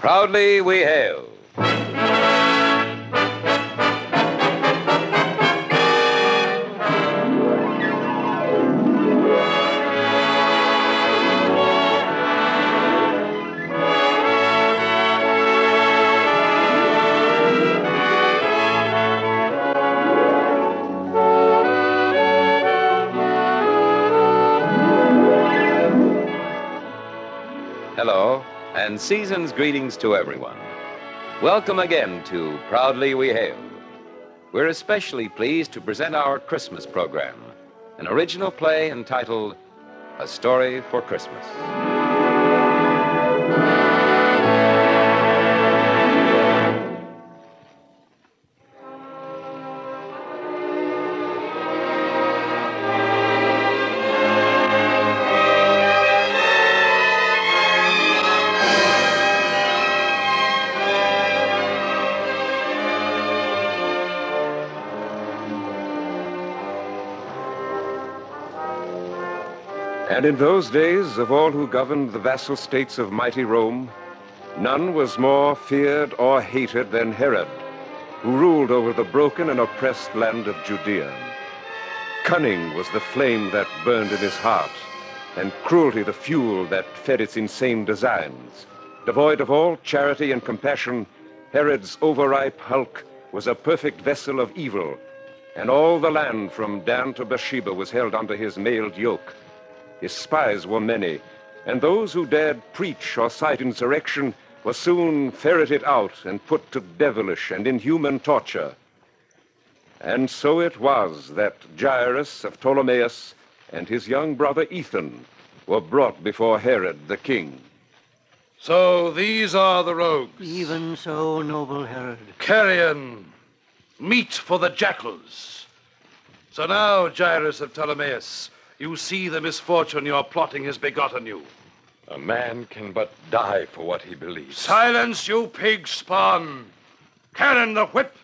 Proudly we hail. Season's greetings to everyone. Welcome again to Proudly We Hail. We're especially pleased to present our Christmas program, an original play entitled A Story for Christmas. And in those days, of all who governed the vassal states of mighty Rome, none was more feared or hated than Herod, who ruled over the broken and oppressed land of Judea. Cunning was the flame that burned in his heart, and cruelty the fuel that fed its insane designs. Devoid of all charity and compassion, Herod's overripe hulk was a perfect vessel of evil, and all the land from Dan to Beersheba was held under his mailed yoke. His spies were many, and those who dared preach or cite insurrection were soon ferreted out and put to devilish and inhuman torture. And so it was that Jairus of Ptolemais and his young brother Ethan were brought before Herod the king. So these are the rogues. Even so, noble Herod. Carrion, meat for the jackals. So now, Jairus of Ptolemais, you see the misfortune your plotting has begotten you. A man can but die for what he believes. Silence, you pig spawn! Karen the whip!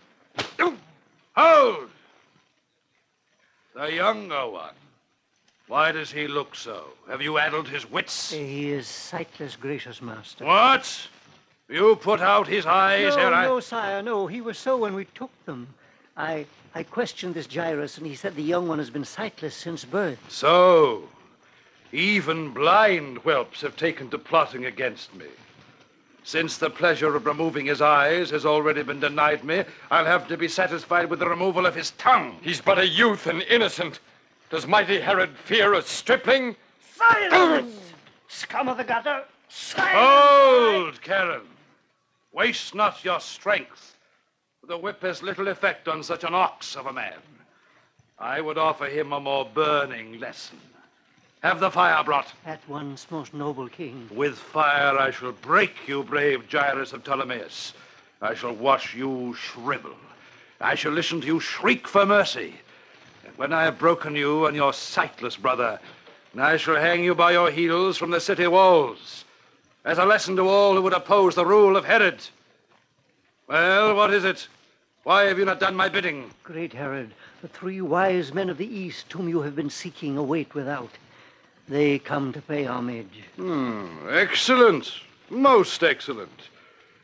Hold! The younger one. Why does he look so? Have you addled his wits? He is sightless, gracious master. What? You put out his eyes, no, ere I. no, sire, no. He was so when we took them. I, I questioned this Jairus, and he said the young one has been sightless since birth. So, even blind whelps have taken to plotting against me. Since the pleasure of removing his eyes has already been denied me, I'll have to be satisfied with the removal of his tongue. He's but a youth and innocent. Does mighty Herod fear a stripling? Silence! Scum of the gutter! Silence! Hold, Karen. Waste not your strength. The whip has little effect on such an ox of a man. I would offer him a more burning lesson. Have the fire brought. At once, most noble king. With fire I shall break you, brave Jairus of Ptolemais. I shall wash you shrivel. I shall listen to you shriek for mercy. And when I have broken you and your sightless brother, I shall hang you by your heels from the city walls, as a lesson to all who would oppose the rule of Herod. Well, what is it? Why have you not done my bidding? Great Herod, the three wise men of the East whom you have been seeking await without. They come to pay homage. Hmm, excellent. Most excellent.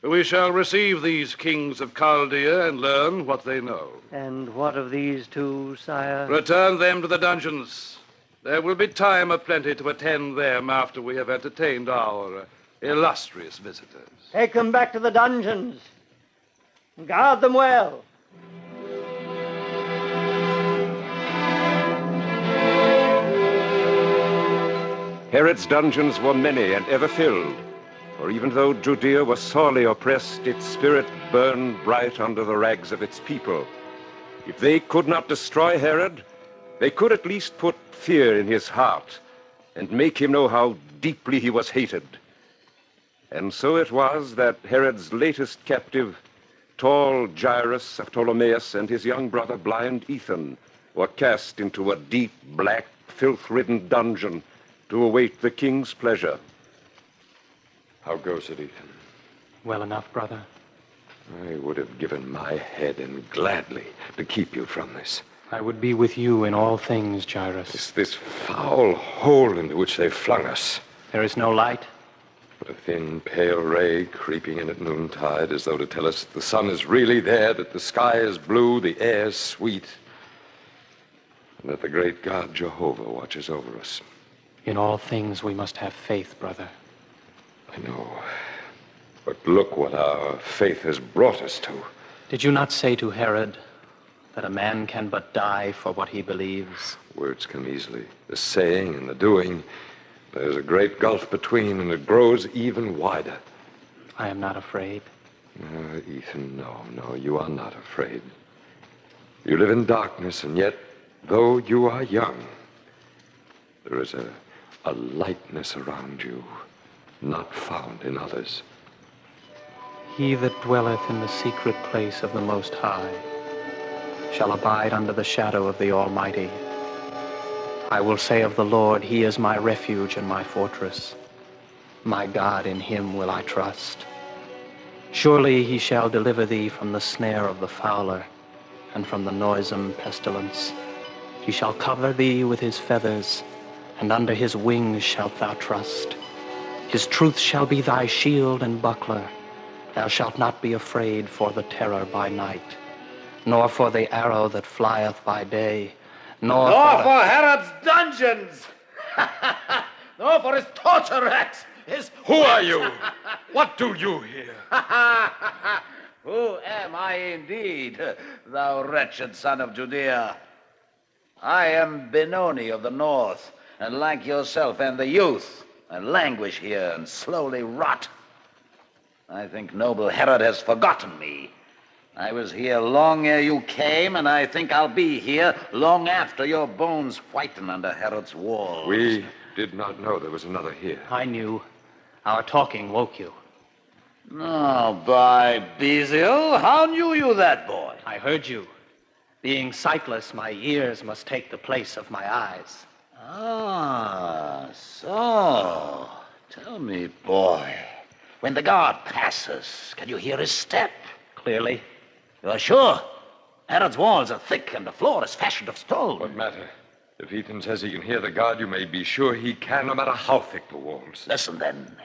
We shall receive these kings of Chaldea and learn what they know. And what of these two, sire? Return them to the dungeons. There will be time aplenty to attend them after we have entertained our illustrious visitors. Take them back to the dungeons. Guard them well. Herod's dungeons were many and ever filled, for even though Judea was sorely oppressed, its spirit burned bright under the rags of its people. If they could not destroy Herod, they could at least put fear in his heart and make him know how deeply he was hated. And so it was that Herod's latest captive, tall Jairus of Ptolemais, and his young brother, blind Ethan, were cast into a deep, black, filth ridden dungeon to await the king's pleasure. How goes it, Ethan? Well enough, brother. I would have given my head and gladly to keep you from this. I would be with you in all things, Jairus. This, this foul hole into which they've flung us. There is no light. A thin, pale ray creeping in at noontide as though to tell us that the sun is really there, that the sky is blue, the air sweet, and that the great God Jehovah watches over us. In all things we must have faith, brother. I know. But look what our faith has brought us to. Did you not say to Herod that a man can but die for what he believes? Words come easily. The saying and the doing. There's a great gulf between, and it grows even wider. I am not afraid. No, Ethan, no, no, you are not afraid. You live in darkness, and yet, though you are young, there is a, a lightness around you not found in others. He that dwelleth in the secret place of the Most High shall abide under the shadow of the Almighty. I will say of the Lord, He is my refuge and my fortress. My God, in Him will I trust. Surely He shall deliver thee from the snare of the fowler and from the noisome pestilence. He shall cover thee with His feathers, and under His wings shalt thou trust. His truth shall be thy shield and buckler. Thou shalt not be afraid for the terror by night, nor for the arrow that flieth by day, nor Nor for... Herod's dungeons. nor for his torture racks. His. Who are you? what do you here? Who am I indeed, thou wretched son of Judea? I am Benoni of the north, and like yourself and the youth, and languish here and slowly rot. I think noble Herod has forgotten me. I was here long ere you came, and I think I'll be here long after your bones whiten under Herod's walls. We did not know there was another here. I knew. Our talking woke you. Oh, by Beziel, how knew you that, boy? I heard you. Being sightless, my ears must take the place of my eyes. Ah, so. Tell me, boy, when the guard passes, can you hear his step? Clearly, You're sure? Herod's walls are thick and the floor is fashioned of stone. What matter? If Ethan says he can hear the guard, you may be sure he can, no matter how thick the walls. Listen then.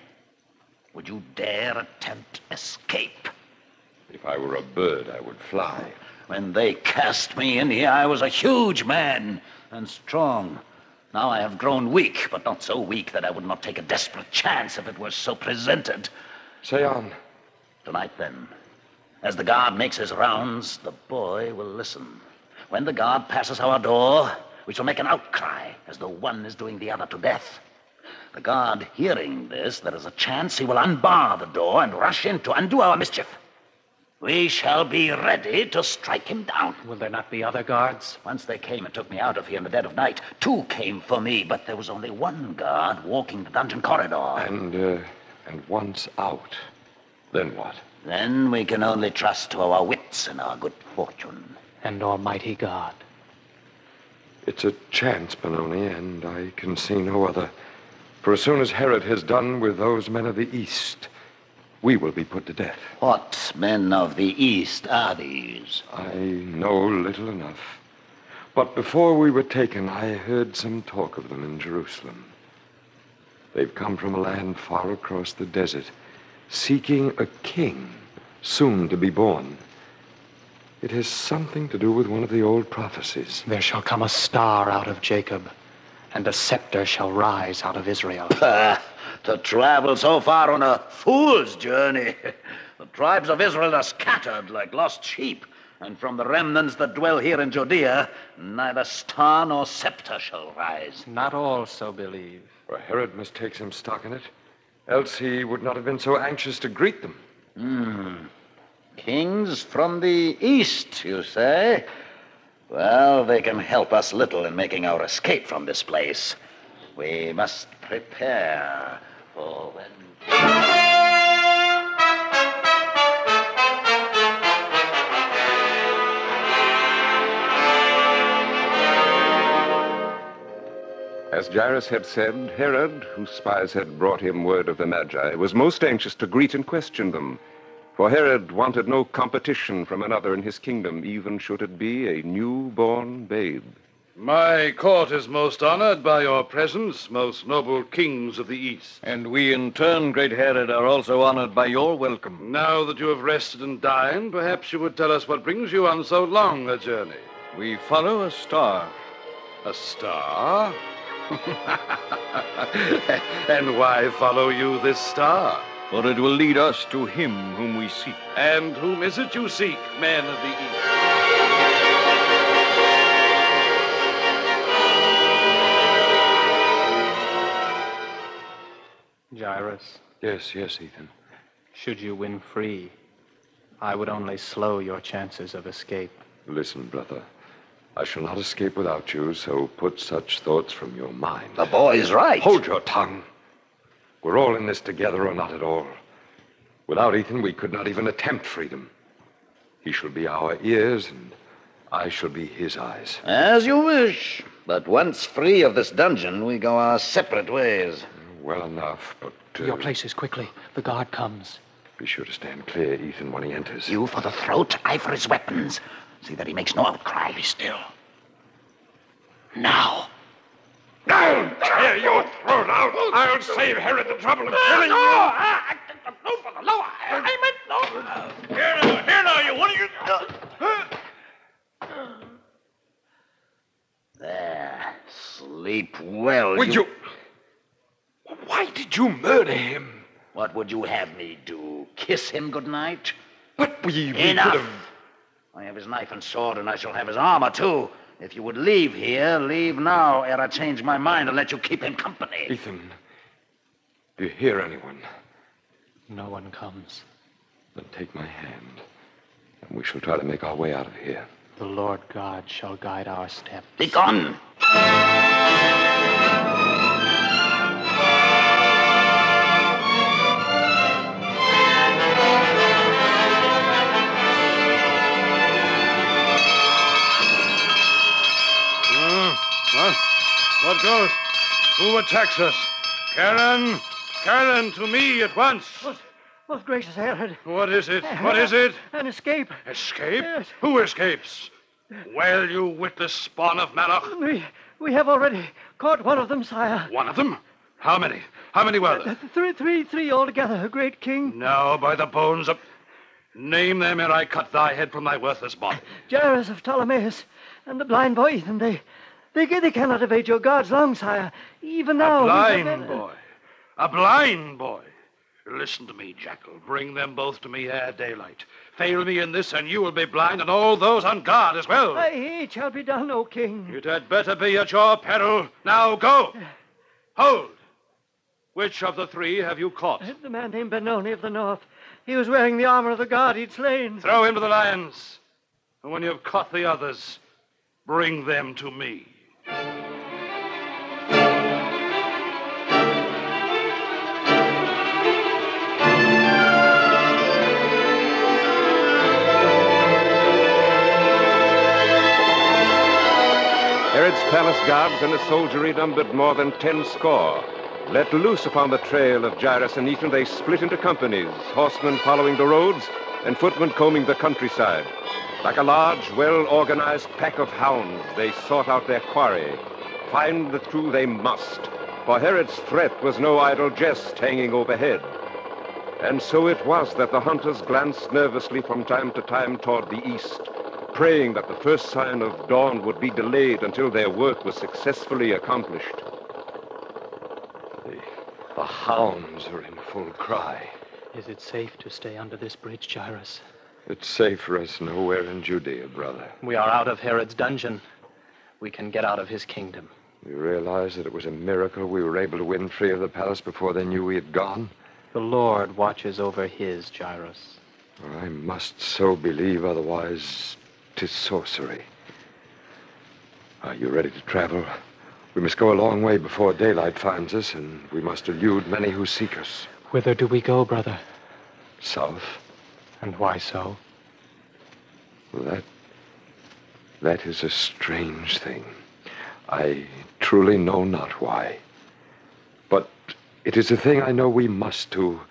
Would you dare attempt escape? If I were a bird, I would fly. When they cast me in here, I was a huge man and strong. Now I have grown weak, but not so weak that I would not take a desperate chance if it were so presented. Say on. Tonight, then, as the guard makes his rounds, the boy will listen. When the guard passes our door, we shall make an outcry as though one is doing the other to death. The guard, hearing this, there is a chance he will unbar the door and rush in to undo our mischief. We shall be ready to strike him down. will there not be other guards? Once they came and took me out of here in the dead of night. Two came for me, but there was only one guard walking the dungeon corridor. And, uh, and once out, then what? Then we can only trust to our wits and our good fortune. And Almighty God. It's a chance, Benoni, and I can see no other. For as soon as Herod has done with those men of the East, we will be put to death. What men of the East are these? I know little enough. But before we were taken, I heard some talk of them in Jerusalem. They've come from a land far across the desert, seeking a king soon to be born. It has something to do with one of the old prophecies. There shall come a star out of Jacob, and a scepter shall rise out of Israel. Ah, to travel so far on a fool's journey. The tribes of Israel are scattered like lost sheep, and from the remnants that dwell here in Judea, neither star nor scepter shall rise. Not all so believe. For Herod must take some stock in it, else he would not have been so anxious to greet them. Hmm. Kings from the east, you say? Well, they can help us little in making our escape from this place. We must prepare for when. As Jairus had said, Herod, whose spies had brought him word of the Magi, was most anxious to greet and question them. For Herod wanted no competition from another in his kingdom, even should it be a newborn babe. My court is most honored by your presence, most noble kings of the East. And we, in turn, great Herod, are also honored by your welcome. Now that you have rested and dined, perhaps you would tell us what brings you on so long a journey. We follow a star. A star? and why follow you this star? For it will lead us to him whom we seek. And whom is it you seek, men of the East? Jairus, Yes, yes, Ethan. should you win free, I would only slow your chances of escape. Listen, brother. I shall not escape without you, so put such thoughts from your mind. The boy's right. Hold your tongue. We're all in this together or not at all. Without Ethan, we could not even attempt freedom. He shall be our ears, and I shall be his eyes. As you wish. But once free of this dungeon, we go our separate ways. Well enough, but. Uh, Your places quickly. The guard comes. Be sure to stand clear, Ethan, when he enters. You for the throat, I for his weapons. See that he makes no outcry. Be still. Now. Down! Tear your throat out! I'll save Herod the trouble of killing you! I no for the law. I meant no. Here now, here now, you what are you? There. Sleep well. Would you... Why did you murder him? What would you have me do? Kiss him good goodnight? But we, we Enough. Could have... I have his knife and sword, and I shall have his armor, too. If you would leave here, leave now, ere I change my mind and let you keep him company. Ethan, do you hear anyone? No one comes. Then take my hand, and we shall try to make our way out of here. The Lord God shall guide our steps. Be Who attacks us? Karen! Karen, to me at once! Most, most gracious Herod. What is it? What is it? An escape. Escape? Yes. Who escapes? Well, you witless spawn of Malach. We, we have already caught one of them, sire. One of them? How many? How many were there? Uh, three, three, three altogether, great king. Now, by the bones of. Name them ere I cut thy head from thy worthless body. Jairus of Ptolemais and the blind boy Ethan, they, they, they cannot evade your guards long, sire. Even now. A blind have- boy. A blind boy. Listen to me, Jackal. Bring them both to me ere daylight. Fail me in this, and you will be blind, and all those on guard as well. Aye, it shall be done, O king. It had better be at your peril. Now go. Hold. Which of the three have you caught? Uh, the man named Benoni of the north. He was wearing the armor of the guard he'd slain. Throw him to the lions. And when you've caught the others, bring them to me. Herod's palace guards and his soldiery numbered more than ten score. Let loose upon the trail of Jairus and Ethan, they split into companies, horsemen following the roads and footmen combing the countryside. Like a large, well organized pack of hounds, they sought out their quarry. Find the true they must, for Herod's threat was no idle jest hanging overhead. And so it was that the hunters glanced nervously from time to time toward the east, praying that the first sign of dawn would be delayed until their work was successfully accomplished. The, the hounds are in full cry. Is it safe to stay under this bridge, Jairus? It's safe for us nowhere in Judea, brother. We are out of Herod's dungeon. We can get out of his kingdom. You realize that it was a miracle we were able to win free of the palace before they knew we had gone. The Lord watches over his, Jairus. I must so believe, otherwise, 'tis sorcery. Are you ready to travel? We must go a long way before daylight finds us, and we must elude many who seek us. Whither do we go, brother? South? And why so? That. That is a strange thing. I truly know not why. But it is a thing I know we must do,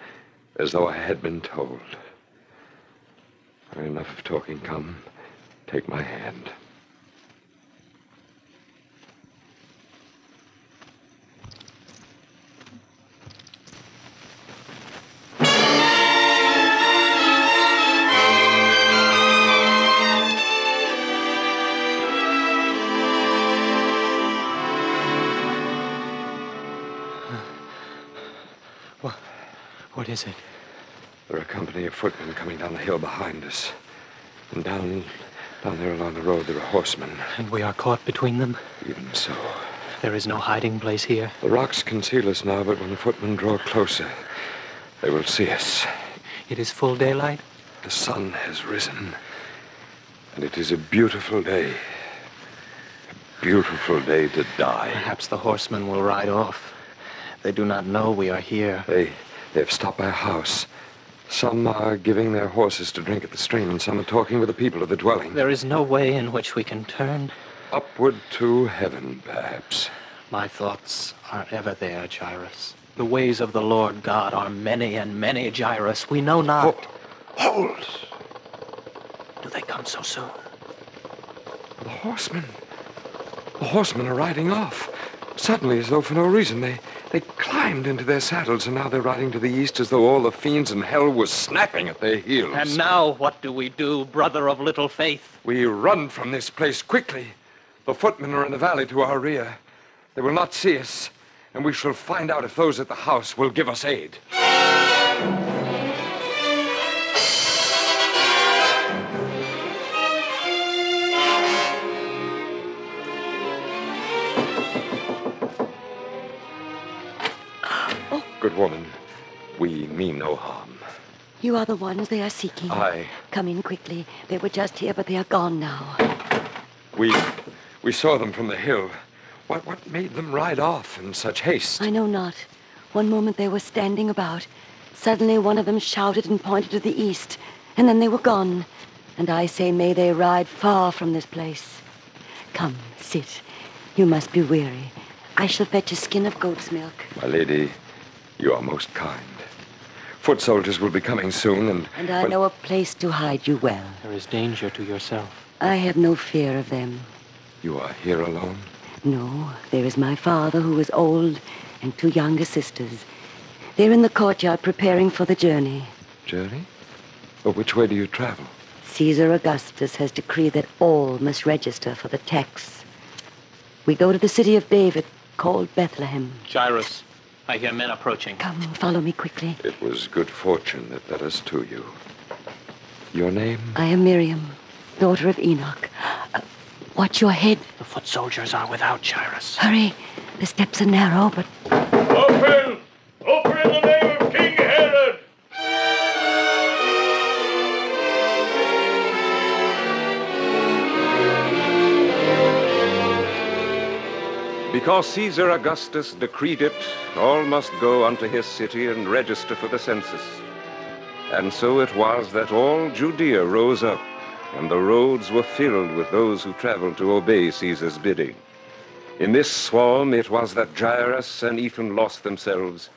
as though I had been told. Enough of talking. Come, take my hand. Us. And down, down there along the road, there are horsemen. And we are caught between them? Even so. There is no hiding place here. The rocks conceal us now, but when the footmen draw closer, they will see us. It is full daylight? The sun has risen. And it is a beautiful day. A beautiful day to die. Perhaps the horsemen will ride off. They do not know we are here. They, they've stopped by a house. Some are giving their horses to drink at the stream, and some are talking with the people of the dwelling. There is no way in which we can turn. Upward to heaven, perhaps. My thoughts are ever there, Jairus. The ways of the Lord God are many and many, Jairus. We know not. Hold! Do they come so soon? The horsemen. The horsemen are riding off. Suddenly, as though for no reason, they, they climbed into their saddles, and now they're riding to the east as though all the fiends in hell were snapping at their heels. And now what do we do, brother of little faith? We run from this place quickly. The footmen are in the valley to our rear. They will not see us, and we shall find out if those at the house will give us aid. Good woman, we mean no harm. You are the ones they are seeking. I. Come in quickly. They were just here, but they are gone now. We. We saw them from the hill. What, what made them ride off in such haste? I know not. One moment they were standing about. Suddenly one of them shouted and pointed to the east, and then they were gone. And I say, may they ride far from this place. Come, sit. You must be weary. I shall fetch a skin of goat's milk. My lady, you are most kind. Foot soldiers will be coming soon, and. And I when- know a place to hide you well. There is danger to yourself. I have no fear of them. You are here alone? No, there is my father who is old and two younger sisters. They're in the courtyard preparing for the journey. Journey? Oh, which way do you travel? Caesar Augustus has decreed that all must register for the tax. We go to the city of David, called Bethlehem. Jairus, I hear men approaching. Come, follow me quickly. It was good fortune that led us to you. Your name? I am Miriam, daughter of Enoch. Uh, watch your head. The foot soldiers are without, Jairus. Hurry. The steps are narrow, but Because Caesar Augustus decreed it, all must go unto his city and register for the census. And so it was that all Judea rose up, and the roads were filled with those who traveled to obey Caesar's bidding. In this swarm it was that Jairus and Ethan lost themselves,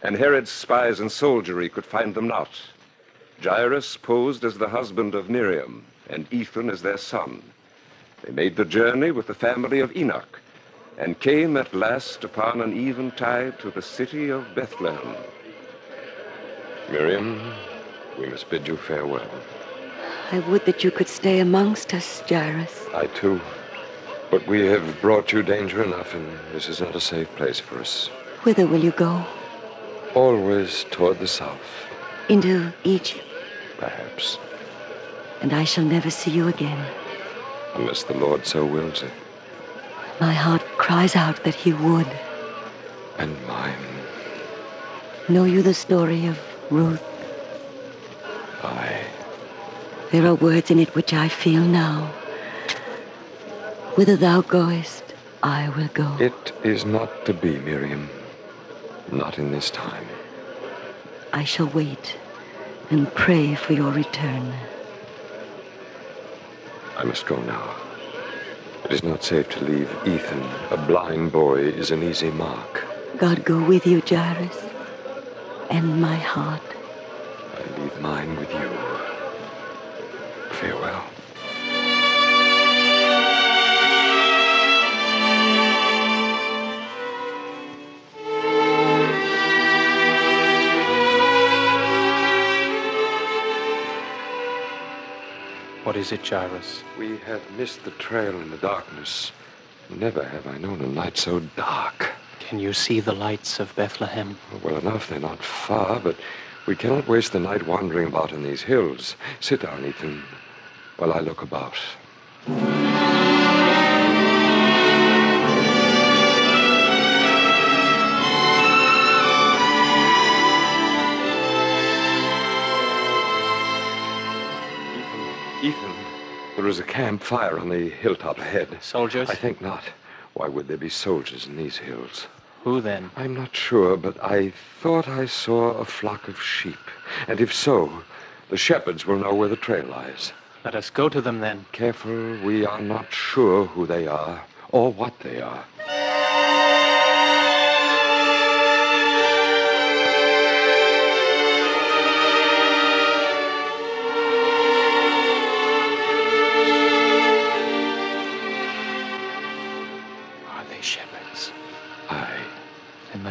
and Herod's spies and soldiery could find them not. Jairus posed as the husband of Miriam, and Ethan as their son. They made the journey with the family of Enoch, and came at last upon an eventide to the city of Bethlehem. Miriam, we must bid you farewell. I would that you could stay amongst us, Jairus. I too. But we have brought you danger enough, and this is not a safe place for us. Whither will you go? Always toward the south, Into Egypt, perhaps, and I shall never see you again. unless the Lord so wills it. My heart cries out that he would. And mine, Know you the story of Ruth? I. There are words in it which I feel now. Whither thou goest, I will go. It is not to be, Miriam. Not in this time. I shall wait and pray for your return. I must go now. It is not safe to leave Ethan. A blind boy is an easy mark. God go with you, Jairus, and my heart. I leave mine with you. Is it, Jairus? We have missed the trail in the darkness. Never have I known a night so dark. Can you see the lights of Bethlehem? Well enough, they're not far, but We cannot waste the night wandering about in these hills. Sit down, Ethan, while I look about. Ethan, there is a campfire on the hilltop ahead. Soldiers? I think not. Why would there be soldiers in these hills? Who then? I'm not sure, but I thought I saw a flock of sheep. And if so, the shepherds will know where the trail lies. Let us go to them then. Careful, we are not sure who they are or what they. Are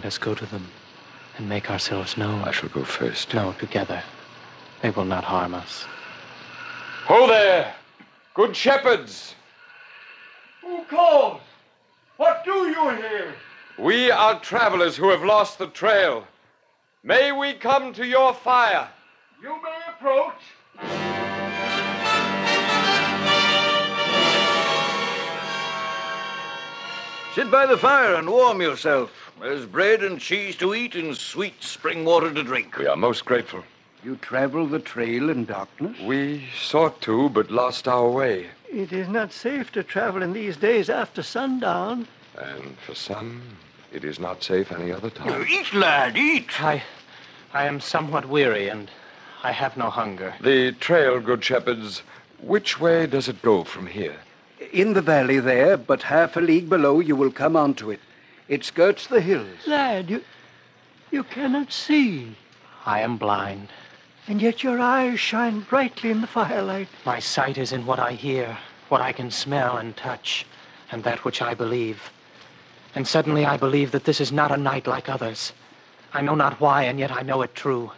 let us go to them and make ourselves known. I shall go first. No, together. They will not harm us. Ho there! Good shepherds! Who calls? What do you here? We are travelers who have lost the trail. May we come to your fire? You may approach. Sit by the fire and warm yourself. There's bread and cheese to eat and sweet spring water to drink. We are most grateful. You travel the trail in darkness? We sought to, but lost our way. It is not safe to travel in these days after sundown. And for some, it is not safe any other time. Eat, lad, eat. I. I am somewhat weary and I have no hunger. The trail, good shepherds, which way does it go from here? In the valley there, but half a league below, you will come onto it. It skirts the hills. Lad, you. you cannot see. I am blind. And yet your eyes shine brightly in the firelight. My sight is in what I hear, what I can smell and touch, and that which I believe. And suddenly I believe that this is not a night like others. I know not why, and yet I know it true.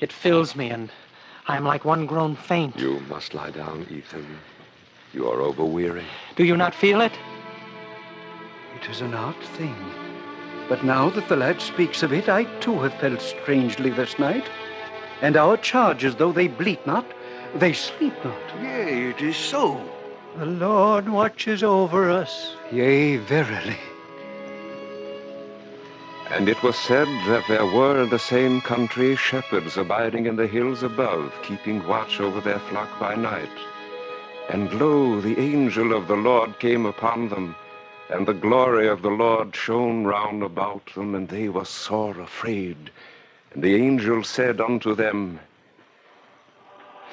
It fills me, and I am like one grown faint. You must lie down, Ethan. You are over weary. Do you not feel it? It is an odd thing. But now that the lad speaks of it, I too have felt strangely this night. And our charges, though they bleat not, they sleep not. Yea, it is so. The Lord watches over us. Yea, verily. And it was said that there were in the same country shepherds abiding in the hills above, keeping watch over their flock by night. And lo, the angel of the Lord came upon them, and the glory of the Lord shone round about them, and they were sore afraid. And the angel said unto them,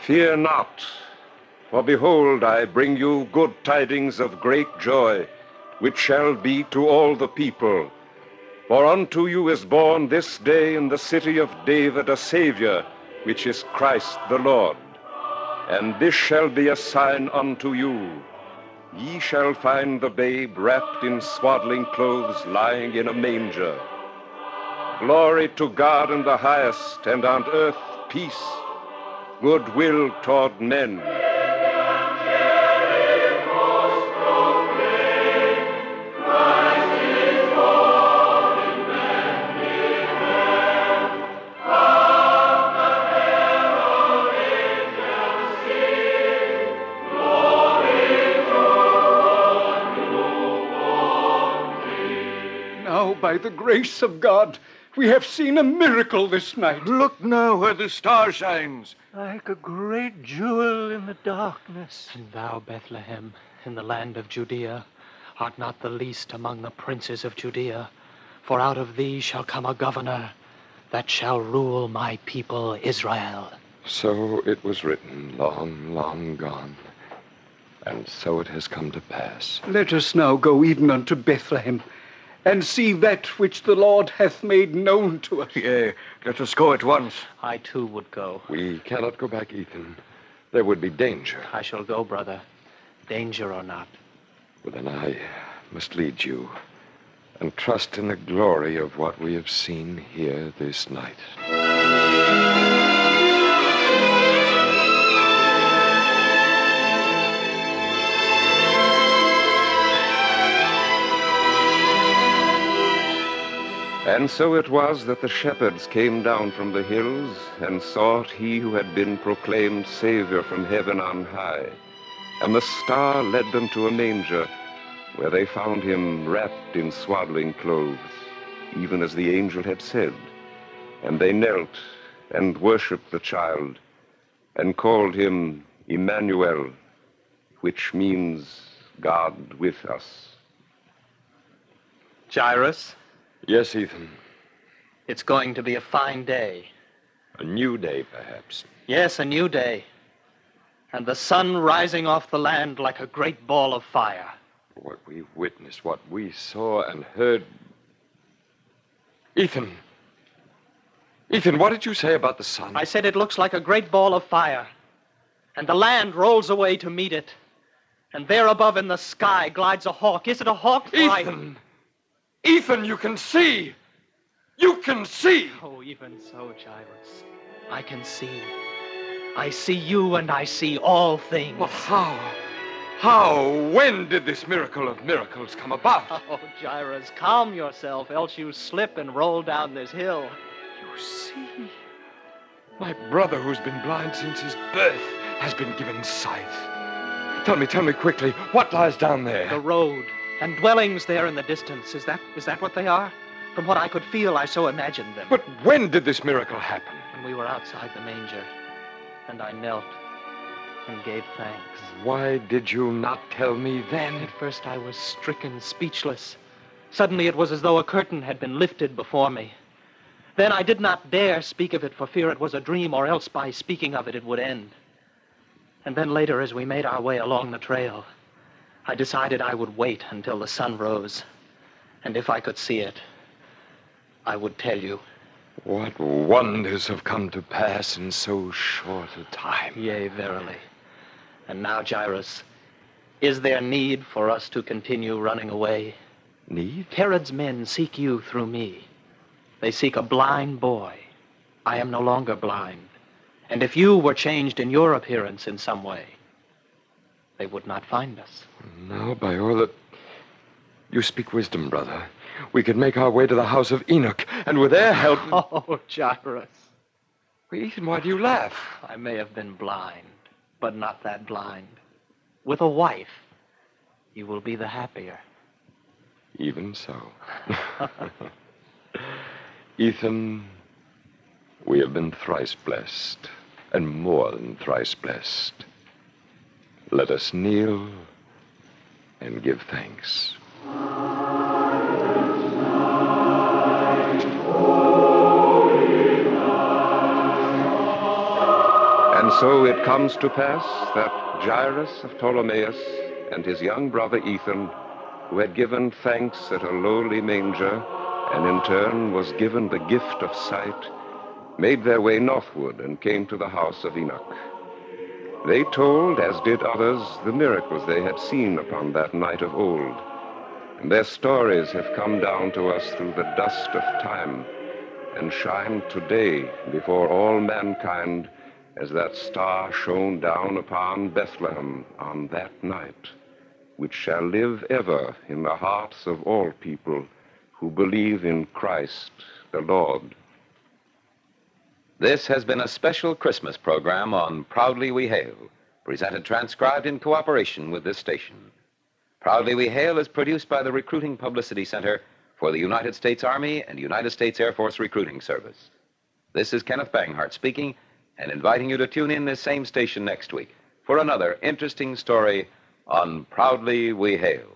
Fear not, for behold, I bring you good tidings of great joy, which shall be to all the people. For unto you is born this day in the city of David a Savior, which is Christ the Lord. And this shall be a sign unto you. Ye shall find the babe wrapped in swaddling clothes, lying in a manger. Glory to God in the highest, and on earth peace, goodwill toward men. By the grace of God, we have seen a miracle this night. Look now where the star shines. Like a great jewel in the darkness. And thou, Bethlehem, in the land of Judea, art not the least among the princes of Judea, for out of thee shall come a governor that shall rule my people Israel. So it was written long, long gone. And so it has come to pass. Let us now go even unto Bethlehem, and see that which the Lord hath made known to us. Yea, let us go at once. I too would go. We cannot go back, Ethan. There would be danger. I shall go, brother, danger or not. But then I must lead you and trust in the glory of what we have seen here this night. And so it was that the shepherds came down from the hills and sought he who had been proclaimed Savior from heaven on high. And the star led them to a manger, where they found him wrapped in swaddling clothes, even as the angel had said. And they knelt and worshipped the child, and called him Emmanuel, which means God with us. Jairus, Yes, Ethan. it's going to be a fine day. A new day, perhaps. Yes, a new day. And the sun rising off the land like a great ball of fire. What we witnessed, what we saw and heard. Ethan. Ethan, what did you say about the sun? I said it looks like a great ball of fire. And the land rolls away to meet it. And there above in the sky glides a hawk. Is it a hawk? I- Ethan! You can see! You can see! Oh, even so, Jairus. I can see. I see you and I see all things. Well, how? How? When did this miracle of miracles come about? Oh, Jairus, calm yourself, else you slip and roll down this hill. You see? My brother, who's been blind since his birth, has been given sight. Tell me, tell me quickly, what lies down there? The road and dwellings there in the distance. Is that is that what they are? From what I could feel, I so imagined them. But when did this miracle happen? When we were outside the manger, and I knelt and gave thanks. Why did you not tell me then? At first I was stricken, speechless. Suddenly it was as though a curtain had been lifted before me. Then I did not dare speak of it for fear it was a dream, or else by speaking of it it would end. And then later, as we made our way along the trail, I decided I would wait until the sun rose. And if I could see it, I would tell you. What wonders have come to pass in so short a time? Yea, verily. And now, Jairus, is there need for us to continue running away? Need? Herod's men seek you through me. They seek a blind boy. I am no longer blind. And if you were changed in your appearance in some way, they would not find us. Now, by all that. You speak wisdom, brother. We could make our way to the house of Enoch, and with their help. Oh, Jairus. Well, Ethan, why do you laugh? I may have been blind, but not that blind. With a wife, you will be the happier. Even so. Ethan, we have been thrice blessed, and more than thrice blessed. Let us kneel and give thanks. And so it comes to pass that Jairus of Ptolemais and his young brother Ethan, who had given thanks at a lowly manger, and in turn was given the gift of sight, made their way northward and came to the house of Enoch. They told, as did others, the miracles they had seen upon that night of old. And their stories have come down to us through the dust of time and shine today before all mankind as that star shone down upon Bethlehem on that night, which shall live ever in the hearts of all people who believe in Christ the Lord. This has been a special Christmas program on Proudly We Hail, presented transcribed in cooperation with this station. Proudly We Hail is produced by the Recruiting Publicity Center for the United States Army and United States Air Force Recruiting Service. This is Kenneth Banghart speaking and inviting you to tune in this same station next week for another interesting story on Proudly We Hail.